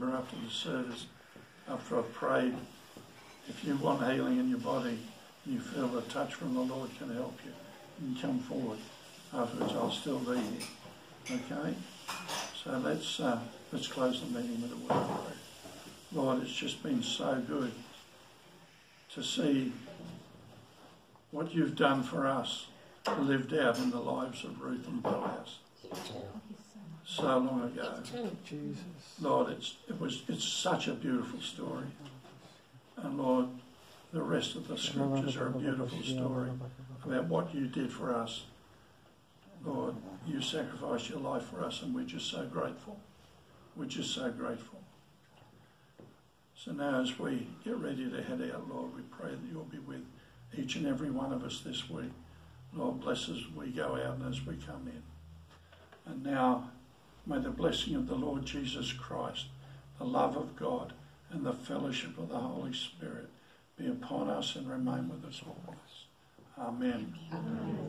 remember after the service, after I've prayed, if you want healing in your body, you feel the touch from the Lord can help you, can come forward. Afterwards, I'll still be here. Okay? So let's uh, let's close the meeting with a word of prayer. Lord, it's just been so good to see what you've done for us, lived out in the lives of Ruth and Boaz so oh long ago. Jesus. Lord, it's it was it's such a beautiful story. And Lord, the rest of the scriptures are a beautiful story about what you did for us. Lord, you sacrificed your life for us and we're just so grateful. We're just so grateful. So now as we get ready to head out, Lord, we pray that you'll be with each and every one of us this week. Lord, bless us as we go out and as we come in. And now may the blessing of the Lord Jesus Christ, the love of God, and the fellowship of the Holy Spirit be upon us and remain with us always. Amen. Amen.